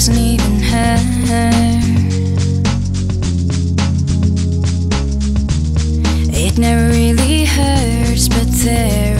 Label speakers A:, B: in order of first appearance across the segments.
A: wasn't even hurt. It never really hurts, but there.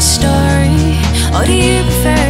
A: story, or do you prefer?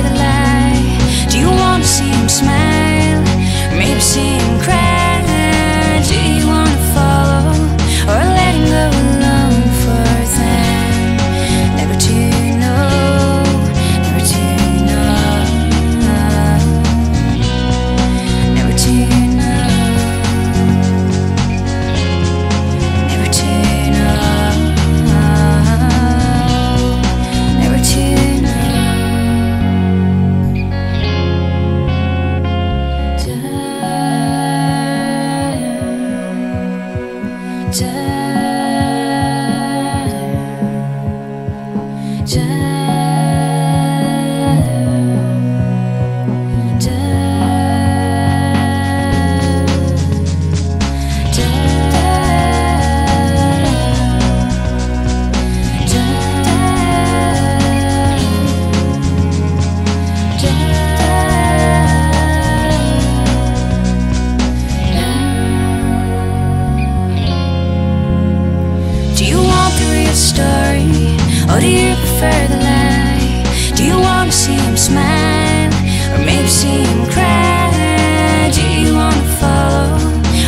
A: Do you prefer the lie? Do you wanna see him smile? Or maybe see him cry? Do you wanna fall,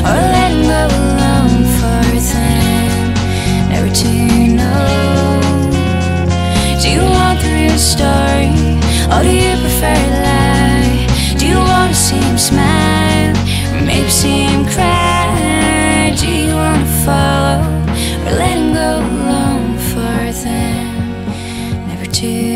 A: Or let him go alone for a time? Never to know Do you want the real story? Or do you prefer the lie? Do you wanna see him smile? you.